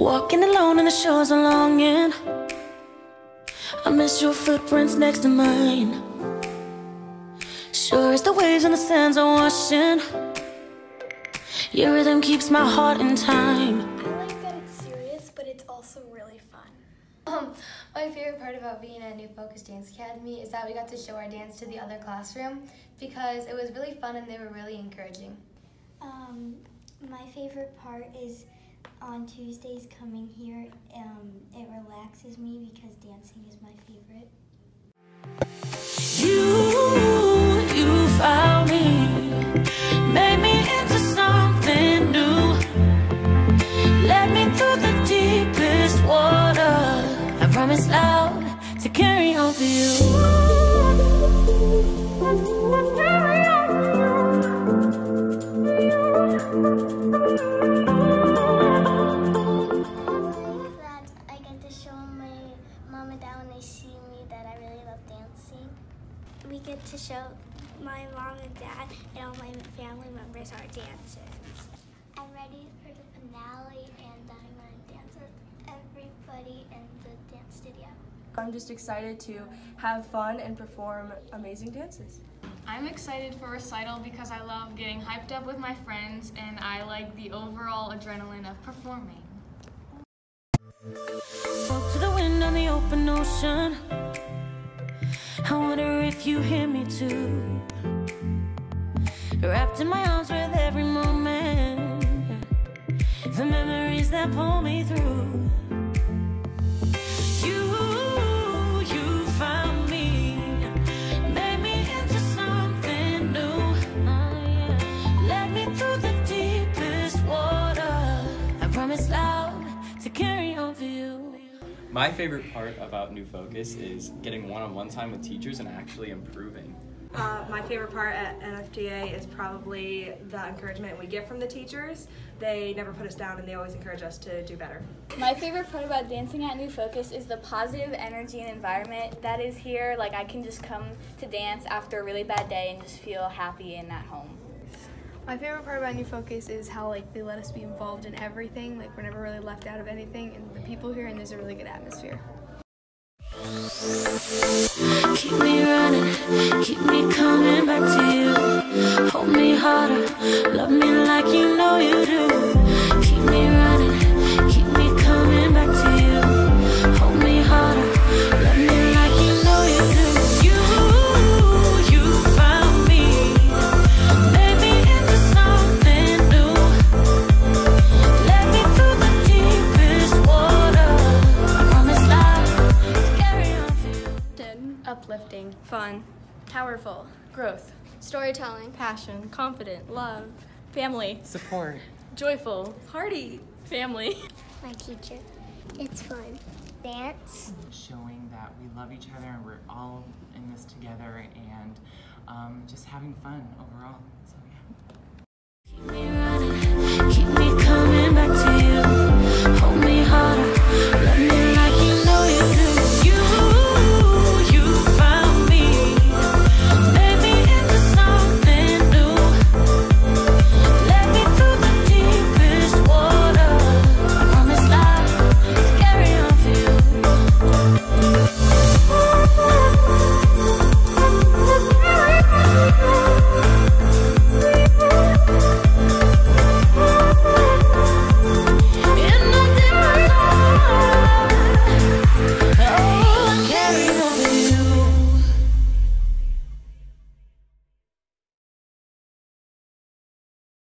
Walking alone and the shores are longing. I miss your footprints next to mine. Sure as the waves and the sands are washing. Your rhythm keeps my heart in time. I like that it's serious, but it's also really fun. Um, my favorite part about being at New Focus Dance Academy is that we got to show our dance to the other classroom because it was really fun and they were really encouraging. Um, my favorite part is on Tuesdays coming here. Um, it relaxes me because dancing is my favorite. You, you found me, made me into something new. Led me through the deepest water. I promise loud to carry on for you. I get to show my mom and dad when they see me that I really love dancing. We get to show my mom and dad and all my family members our dances. I'm ready for the finale and I'm going to dance with everybody in the dance studio. I'm just excited to have fun and perform amazing dances. I'm excited for recital because I love getting hyped up with my friends and I like the overall adrenaline of performing. Spoke to the wind on the open ocean. I wonder if you hear me too. Wrapped in my arms with every moment. The memories that pull me through. My favorite part about New Focus is getting one-on-one time with teachers and actually improving. Uh, my favorite part at NFDA is probably the encouragement we get from the teachers. They never put us down and they always encourage us to do better. My favorite part about dancing at New Focus is the positive energy and environment that is here. Like I can just come to dance after a really bad day and just feel happy and at home. My favorite part about New Focus is how like they let us be involved in everything. Like we're never really left out of anything, and the people here, and there's a really good atmosphere. Keep me running, keep me coming back to you. Hold me harder, love me like you know you powerful, growth, Storytelling. passion, confident, love, family, Support. joyful, hearty, family. My teacher. It's fun. Dance. showing that we love each other and we're all in this together and um, just having fun overall. So